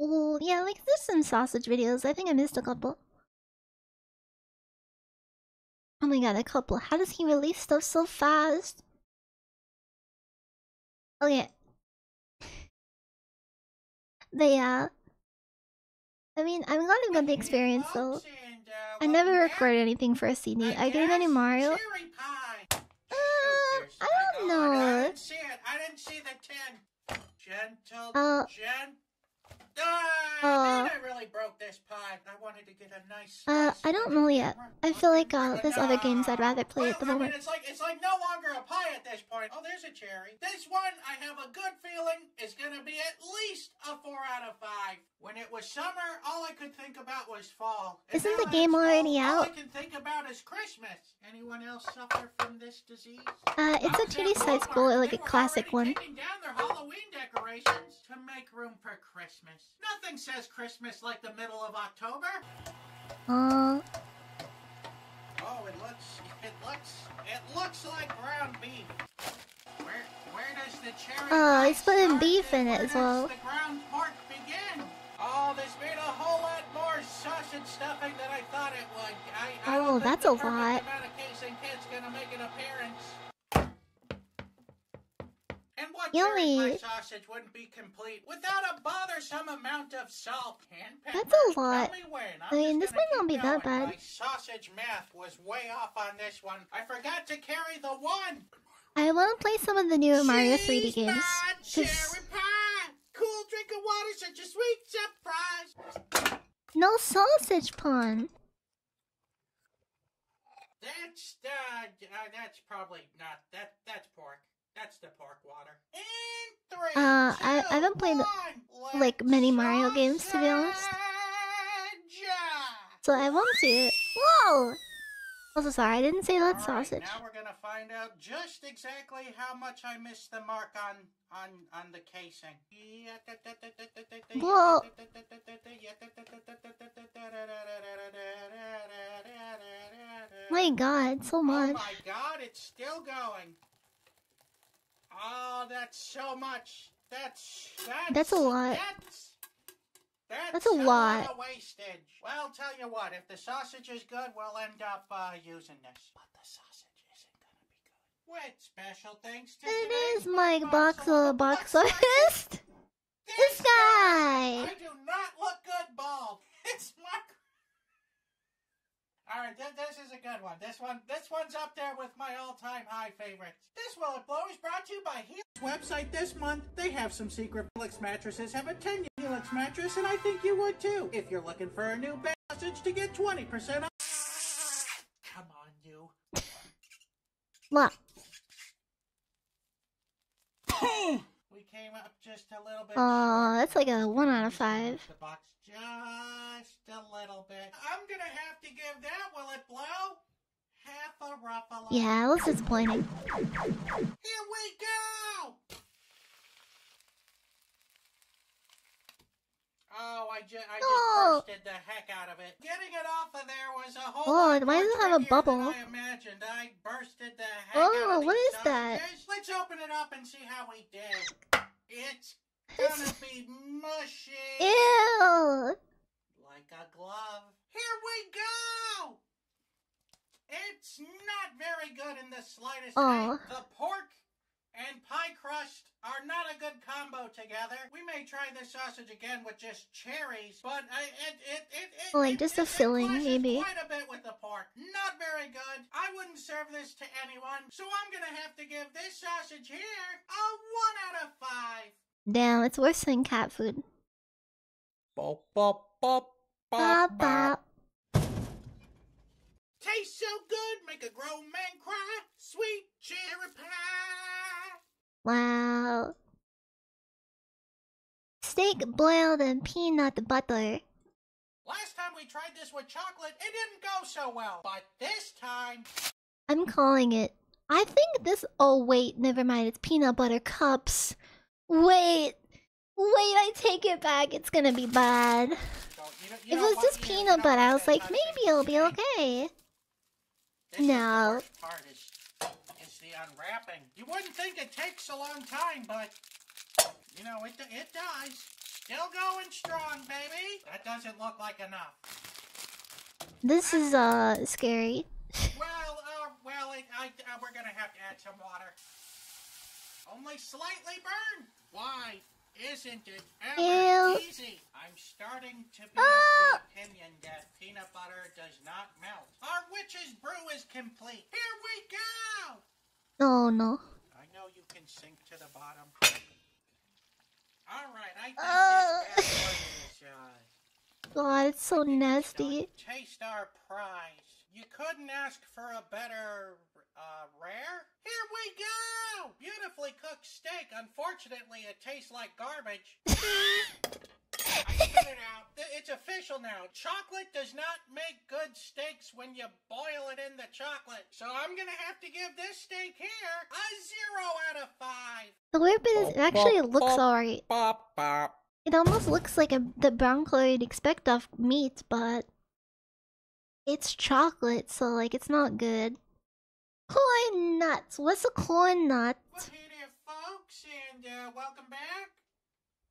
Oh, yeah, like there's some sausage videos. I think I missed a couple. Oh my god, a couple. How does he release stuff so fast? Okay. But yeah. I mean, I'm glad I've got the experience though. I never recorded anything for a CD. I did any Mario. Uh, I don't know. I didn't see it. I didn't see the tin. Gentle, Uh, gen. Uh, man, I really broke this. I wanted to get a nice. Uh, I don't know yet. I feel like uh, there's other games I'd rather play Well, at the I mean, moment. it's like it's like no longer a pie at this point. Oh, there's a cherry. This one, I have a good feeling, is gonna be at least a four out of five. When it was summer, all I could think about was fall. And Isn't the game it's fall, already All I out? can think about is Christmas. Anyone else suffer from this disease? Uh, it's a I was at 2D side scroller, like a classic one. Taking down their Halloween decorations to make room for Christmas. Nothing says Christmas like the middle of October. Uh, Oh, it looks, it looks, it looks like ground beef. Where, where does the cherry? Oh, pie he's putting beef in it as well. Does the ground pork begin? Oh, this made a whole lot more sausage stuffing than I thought it would. I, I Oh, that's the a lot. amount of casing kit's gonna make an appearance. Yummy. sausage wouldn't be complete without a bothersome amount of salt and pepper? That's a lot. Tell me when. I'm mean, this might not be that bad. My sausage math was way off on this one. I forgot to carry the one. I want to play some of the newer Mario 3D games. 'cause- Cool drink of water, such a sweet surprise. No sausage pun. That's uh, uh that's probably not that. That's pork. That's the pork water. And three. Uh, I- I haven't played, one. like, many Mario games, to be honest. Sausage. So I want it. Whoa! Also, sorry, I didn't say that All right, sausage. now we're gonna find out just exactly how much I missed the mark on on on the casing. Whoa. My god, so much. Oh much. my god, it's still going. Oh, that's so much. That's that's That's a lot. That's that's, That's a lot. of wastage. Well, tell you what, if the sausage is good, we'll end up uh, using this. But the sausage isn't gonna be good. With special thanks to It is my box box of box artist. This guy. I do not look good bald. It's my. All right, th- this is a good one. This one, this one's up there with my all-time high favorites. This Will It Blow is brought to you by Helix website this month. They have some secret Helix mattresses. Have a 10-year Helix mattress, and I think you would too. If you're looking for a new bed message to get 20% off. Come on, you. What? Came up just a little bit. Oh, that's like a one out of five. The box just a little bit. I'm gonna have to give that Will It Blow half a ruffalo. Yeah, it was disappointing. Here we go! Oh, I, ju- I just Oh. bursted the heck out of it. Getting it off of there was a whole Oh, lot why does it have a bubble? I imagined. I bursted the heck Oh, out of what these is that? Let's open it up and see how we did. It's gonna be mushy. Ew! Like a glove. Here we go! It's not very good in the slightest Aw. way. The pork and pie crust are not a good combo together. We may try this sausage again with just cherries, but I, it, it, it, it, Like, it- just a it- it filling, clashes maybe. Quite a bit with the pork. Not very good. I wouldn't serve this to anyone, so I'm gonna have to give this sausage here a one out of five. Damn, it's worse than cat food. Bop, bop, bop, Bop, bop. Tastes so good, make a grown man cry. Sweet cherry pie. Wow. Steak boiled in peanut butter. Last time we tried this with chocolate, it didn't go so well. But this time, I'm calling it. I think this. Oh, wait, never mind. It's peanut butter cups. Wait. Wait, I take it back. It's gonna be bad. you don't, you If it was just you don't- you peanut butter, I was like, maybe it'll be okay? This No. is, unwrapping. You wouldn't think it takes a long time, but you know it. It does. Still going strong, baby. That doesn't look like enough. This is uh scary. well, uh, well, it, I, uh, we're gonna have to add some water. Only slightly burned. Why isn't it ever Ew. easy? I'm starting to be Ah. of the opinion that peanut butter does not melt. Our witch's brew is complete. Here we go. Oh no. I know you can sink to the bottom. All right, I think Uh. this is uh, God, it's so nasty. Taste our prize. You couldn't ask for a better uh, rare? Here we go! Beautifully cooked steak. Unfortunately, it tastes like garbage. I figured it out. Th- It's official now. Chocolate does not make good steaks when you boil it in the chocolate. So I'm gonna have to give this steak here a zero out of five. The weird bit is it actually looks alright. Bop bop. It almost looks like a the brown color you'd expect of meat, but it's chocolate, so like it's not good. Corn nuts. What's a corn nut? Well, hey there, folks, and uh, welcome back.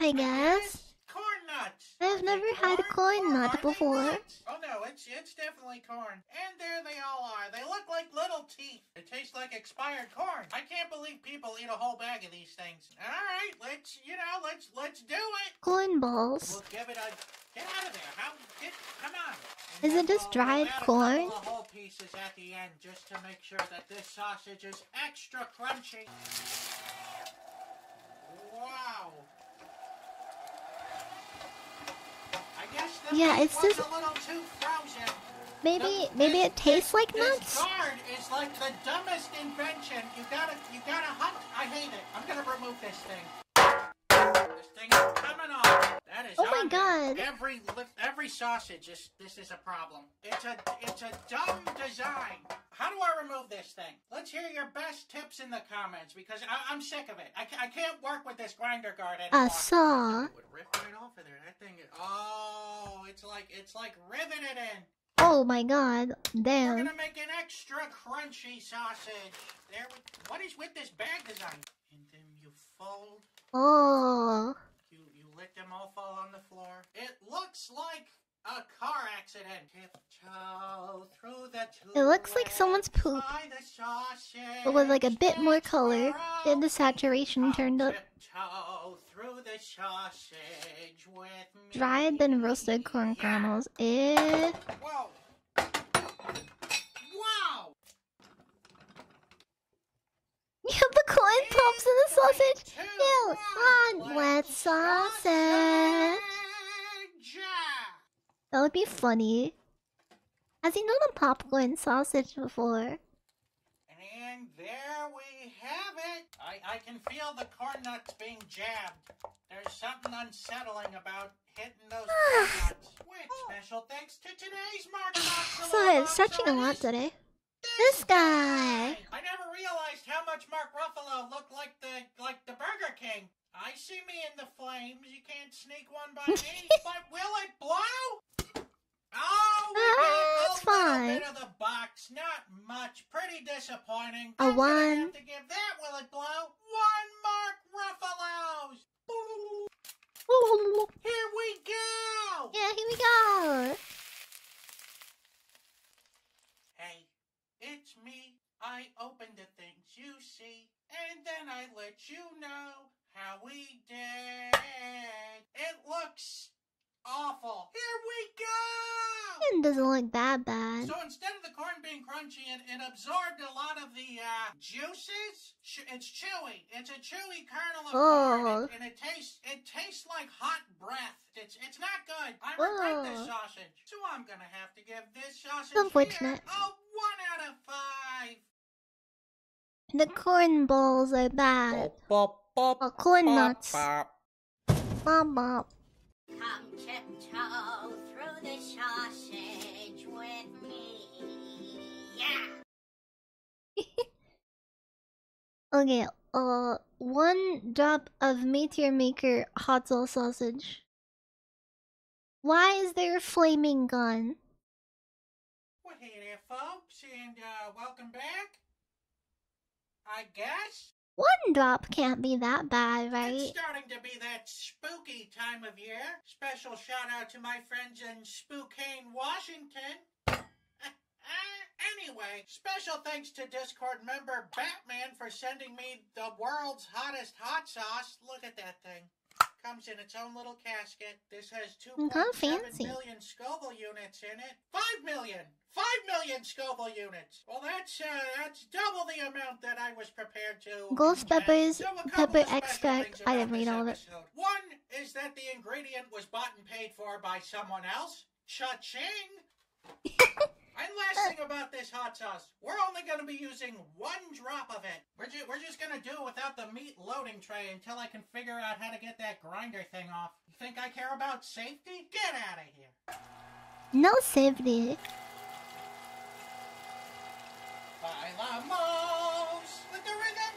I guess. Corn nuts. I've never they had corn or nut before. Oh no, it's it's definitely corn. And there they all are. They look like little teeth. It tastes like expired corn. I can't believe people eat a whole bag of these things. All right, let's you know, let's let's do it. Corn balls. We'll give it a get out of there. How get come on. Is it just dried a corn? of whole pieces at the end just to make sure that this sausage is extra crunchy. Wow. I guess the Yeah, it's just- a little too frozen. Maybe maybe it tastes like this nuts. is like the dumbest invention. You gotta, you gotta hunt. I hate it. I'm gonna remove this thing. This thing is coming off. That is. Oh my. God. Every every sausage is. This is a problem. It's a it's a dumb design. How do I remove this thing? Let's hear your best tips in the comments because I, I'm sick of it. I, ca- I can't work with this grinder guard anymore. A saw. It would rip right off of there. That thing. Is, oh, it's like it's like riveted in. Oh my god. damn. We're Damn. gonna make an extra crunchy sausage. There we. What is with this bag design? And then you fold. Oh. You you let them all fall on the floor. It looks like a car accident. Tiptoe through the It looks like someone's poop. by the sausage. But with like a bit more color. Get the saturation turned up. Tiptoe through the sausage with me. Dried then roasted corn kernels. Eh. Whoa! Wow! You have the corn pops in the sausage. Ew. On wet sausage. That would be funny. Has he done a popcorn sausage before? And there we have it. I, I can feel the corn nuts being jabbed. There's something unsettling about hitting those corn nuts. With special thanks to today's Mark Sorry, I'm stretching a lot today. This guy. I never realized how much Mark Ruffalo looked like the like the Burger King. I see me in the flames. You can't sneak one by me. but will it blow? Oh, we Ah, got it's a little fine. bit of the box. Not much. Pretty disappointing. A I'm one. have to give that. Will it blow? One Mark Ruffalo's. Here we go. Yeah, here we go. Hey, it's me. I open the things you see, and then I let you know how we did. It looks awful. Here we go! It doesn't look that bad. So instead corn being crunchy, it, it absorbed a lot of the uh, juices. It's chewy. It's a chewy kernel of corn, Oh. and, and it tastes it tastes like hot breath. It's it's not good. I regret this Oh. sausage, so I'm gonna have to give this sausage Unfortunate. here a one out of five. The corn balls are bad. Bop, bop, Oh, corn nuts. bop. Bop bop. Come tiptoe through the sausage with me. Yeah. Okay, uh, one drop of Meteor Maker hot sauce sausage. Why is there a flaming gun? Well, hey there, folks, and uh, welcome back. I guess. One drop can't be that bad, right? It's starting to be that spooky time of year. Special shout out to my friends in Spokane, Washington. anyway, special thanks to Discord member Batman for sending me the world's hottest hot sauce. Look at that thing. Comes in its own little casket. This has 2.7 Kinda million Scoville units in it. 5 million! 5 million Scoville units! Well, that's, uh, that's double the amount that I was prepared to. Ghost peppers, So a couple pepper extract. I didn't read all of it. One is that the ingredient was bought and paid for by someone else. Cha-ching! and last thing about this hot sauce, we're only going to be using one drop of it. We're, ju- we're just going to do it without the meat loading tray until I can figure out how to get that grinder thing off. You think I care about safety? Get out of here. No safety. By the let the rhythm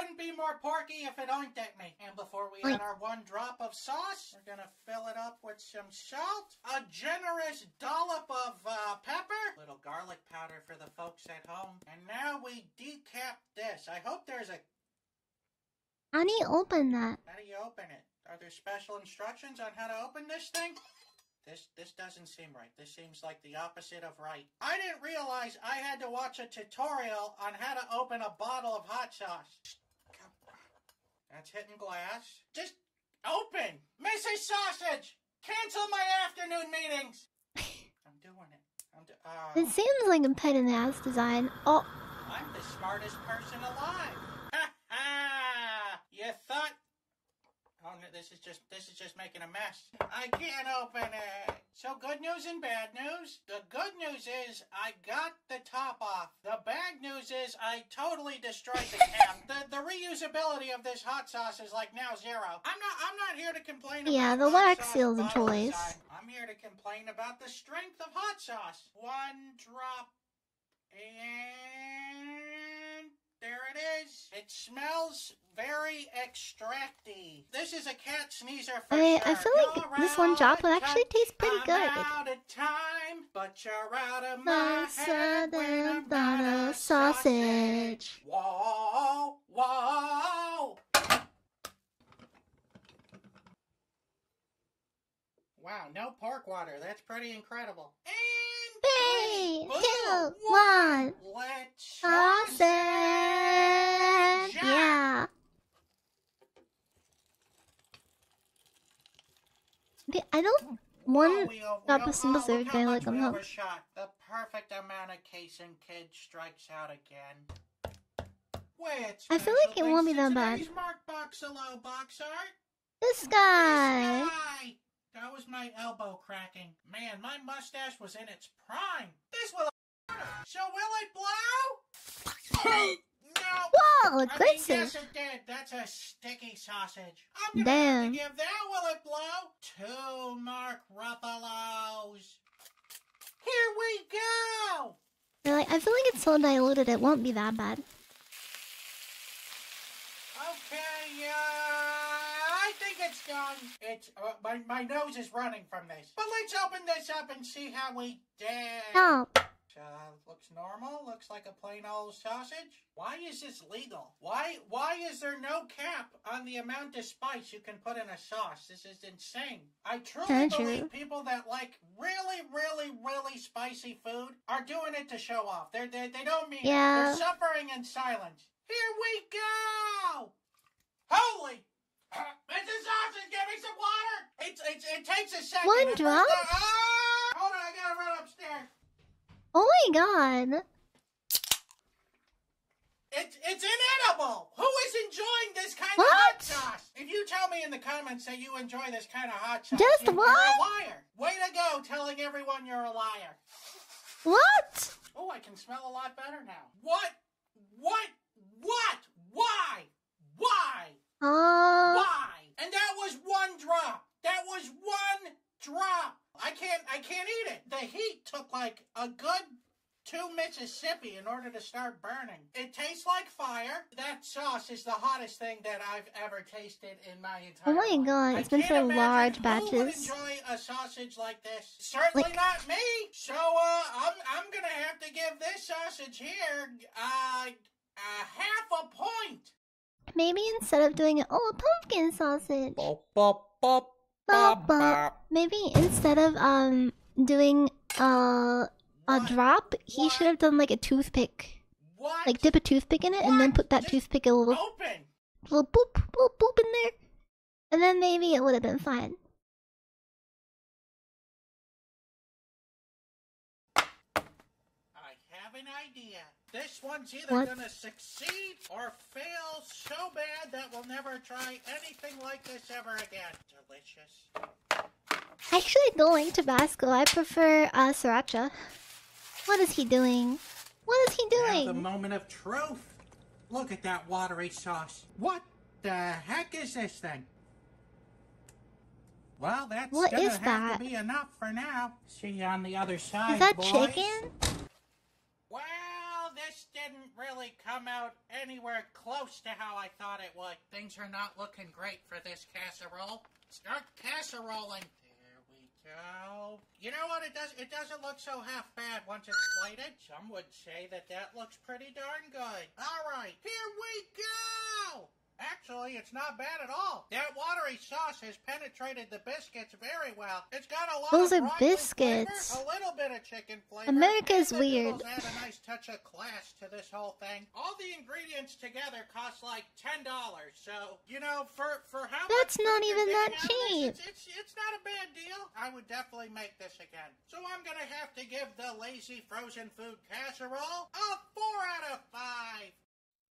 couldn't be more porky if it oinked at me. And before we add our one drop of sauce, we're gonna fill it up with some salt, a generous dollop of uh, pepper, a little garlic powder for the folks at home, and now we decap this. I hope there's a. How do you open that? How do you open it? Are there special instructions on how to open this thing? This this doesn't seem right. This seems like the opposite of right. I didn't realize I had to watch a tutorial on how to open a bottle of hot sauce. That's hitting glass. Just open! Mrs. Sausage! Cancel my afternoon meetings! I'm doing it. I'm do- uh, It seems like a pet in the ass design. Oh, I'm the smartest person alive. Ha ha! You thought? Oh no, this is just this is just making a mess. I can't open it. So good news and bad news. The good news is I got the top off. The bad news is I totally destroyed the cap. the the reusability of this hot sauce is like now zero. I'm not I'm not here to complain Yeah, about the wax seal's a bottle choice. I'm here to complain about the strength of hot sauce. One drop and there it is. It smells very extracty. This is a cat sneezer for I- sure. I feel like You're this one out drop of would actually touch. taste pretty I'm good. out of time, but you're out of my head when I'm not a sausage. Whoa, whoa. Wow, no pork water. That's pretty incredible. And three, boom, two. Let's Sausage. Yeah. Okay, I don't. One we o- we drop o- of simple oh, syrup look how gonna much like help. overshot. The perfect amount of casing kid strikes out again. With I feel like it won't be that today's Mark Boxalo box art. This This guy. That was my elbow cracking. Man, my mustache was in its prime. This will. So will it blow? no. Whoa, I mean, yes, it did. That's a sticky sausage. I'm gonna Damn. give that will it blow two Mark Ruffalos. Here we go. They're I feel like it's so diluted it won't be that bad. Okay, uh, I think it's done. It's uh, my my nose is running from this. But let's open this up and see how we did. Oh, Uh, looks normal. Looks like a plain old sausage. Why is this legal? Why why is there no cap on the amount of spice you can put in a sauce? This is insane. I truly believe true. people that like really, really, really spicy food are doing it to show off. They're, they they don't mean Yeah. it. They're suffering in silence. Here we go. Holy. Mrs. Sausage, give me some water! It's, it's, it takes a second. One drop? Ah! Hold on, I gotta run upstairs. oh my god. It's it's inedible. Who is enjoying this kind What? of hot sauce? If you tell me in the comments that you enjoy this kind of hot sauce, Just you- what? you're a liar. Way to go, telling everyone you're a liar. What? Oh, I can smell a lot better now. What? What? What? Uh, Why? And that was one drop. That was one drop. I can't I can't eat it. The heat took like a good to Mississippi in order to start burning. It tastes like fire. That sauce is the hottest thing that I've ever tasted in my entire Oh my life. god, I it's been can't for large Who would batches. enjoy a sausage like this? Certainly Like- not me. So uh, I'm I'm gonna have to give this sausage here uh, uh half a point. Maybe instead of doing it, oh, a pumpkin sausage. Bop, bop, bop, Bop, bop. Maybe instead of um doing uh a What? drop, he should have done like a toothpick. What? Like dip a toothpick in it and then put that Just toothpick a little Open. little boop little boop in there. And then maybe it would have been fine. I have an idea. This one's either What? gonna succeed or fail that we'll never try anything like this ever again. Delicious. I actually don't like Tabasco. I prefer uh sriracha. What is he doing? What is he Now the moment of truth. Look at that watery sauce. What the heck is this thing? Well, that's What gonna is have that? to be enough for now. See you on the other side, Is that boys. chicken? Didn't really come out anywhere close to how I thought it would. Things are not looking great for this casserole. Start casseroling. There we go. You know what? It does. It doesn't look so half bad once it's plated. Some would say that that looks pretty darn good. All right, here we go. Actually, it's not bad at all. That watery sauce has penetrated the biscuits very well. It's got a lot Those of are biscuits. flavor, a little bit of chicken flavor. America and is the weird. Add a nice touch of class to this whole thing. All the ingredients together cost like ten dollars. So you know, for for how That's not even that of this, cheap. It's, it's it's not a bad deal. I would definitely make this again. So I'm gonna have to give the lazy frozen food casserole a four out of five.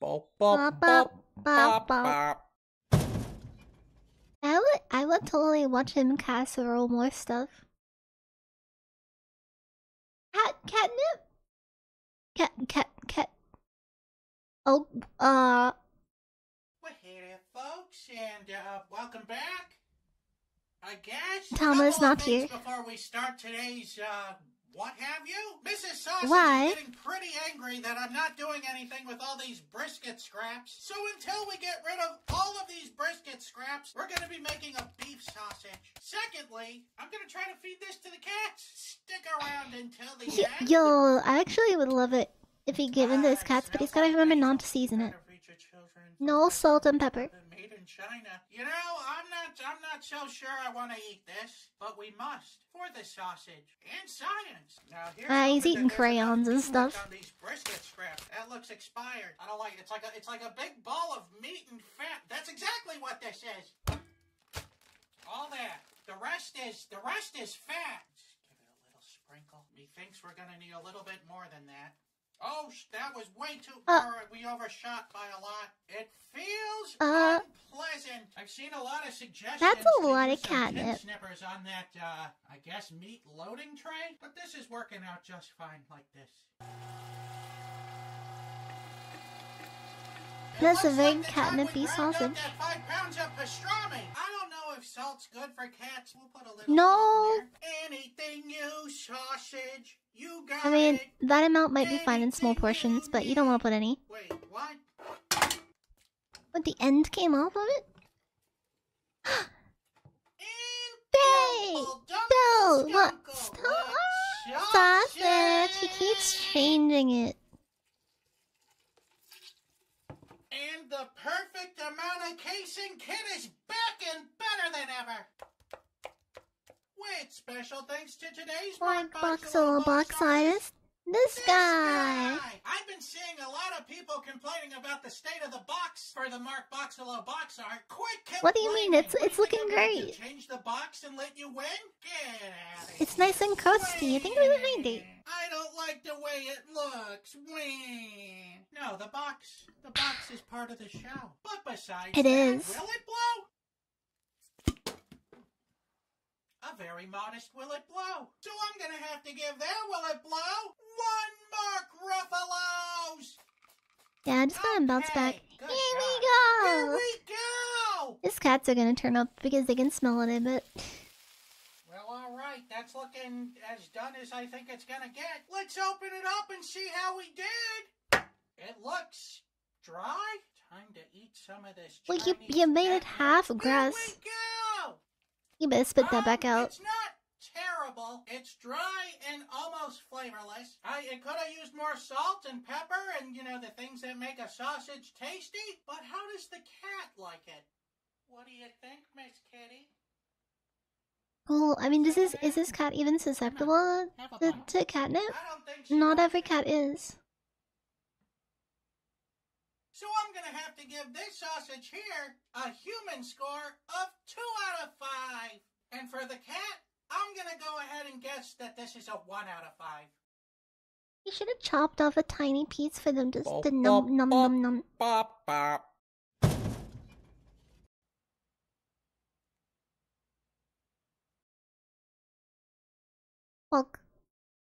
Bop, Bop, bop, bop, bop, bop, bop, bop. bop. I would I would totally watch him cast casserole more stuff. Cat catnip? Cat cat cat Oh uh Well, hey there, folks, and uh, welcome back. I guess. Thomas Couple not here. Before we start today's, uh, what have you? Mrs. Sausage Why? is getting pretty angry that I'm not doing anything with all these brisket scraps. So until we get rid of all of these brisket scraps, we're gonna be making a beef sausage. Secondly, I'm gonna try to feed this to the cats. Stick around until the y- end. yo, I actually would love it if he gave in to his Ah, cats, but he's gotta remember amazing. not to season it. Better feed your children. No salt and pepper. Made in China. You know, I'm not I'm not so sure I want to eat this, but we must for the sausage and science. Now here's Ah, he's eating that there's enough crayons and stuff. On these brisket scraps. That looks expired. I don't like it. It's like a it's like a big ball of meat and fat. That's exactly what this is. All that. The rest is the rest is fat. Give it a little sprinkle. Methinks we're gonna need a little bit more than that. Oh, that was way too. Uh. we overshot by a lot. It feels Uh. unpleasant. I've seen a lot of suggestions. That's a lot of catnip. Snippers on that, uh, I guess meat loading tray, but this is working out just fine like this. It That's a looks very like the time catnipy we ground up sausage. that five pounds of pastrami. I don't know if salt's good for cats. We'll put a little No. Anything you sausage, you got I mean, it. that amount might be fine in small portions, but you don't want to put any. Wait, what? But the end came off of it? Bay! Bill! Bill! What? Stop! Sausage! He keeps changing it. And the perfect amount of casing kit is back and better than ever. With special thanks to today's Like Mark Boxolo Box Boxitis. This This guy! I've been seeing a lot of people complaining about the state of the box for the Mark Boxolo box art. Quit What do you mean? It's- What it's looking I'm gonna great. Change the box and let you win? Get out of It's nice and crusty. I think it was behind it. I don't like the way it looks. Win. No, the box. The box is part of the show. But besides It that, is. will it blow? A very modest will it blow. So I'm gonna have to give their will it blow one Mark Ruffalo's. Yeah, just gotta bounce back. Here we job. Here go! we go. His cats are gonna turn up because they can smell it a bit. Well, all right. That's looking as done as I think it's gonna get. Let's open it up and see how we did. It looks dry. Time to eat some of this. Well, you- Chinese you made it half Here grass. we go. You better spit that back oh, out. It's not terrible. It's dry and almost flavorless. I it could have used more salt and pepper and you know the things that make a sausage tasty. But how does the cat like it? What do you think, Miss Kitty? Oh, I mean, this is is this cat even susceptible to, to catnip? Don't think she Not every cat is. So I'm gonna have to give this sausage here a human score of two out of five. And for the cat, I'm gonna go ahead and guess that this is a one out of five. You should have chopped off a tiny piece for them just Bop, to bop, num num bop. num num. Bop, bop. Well,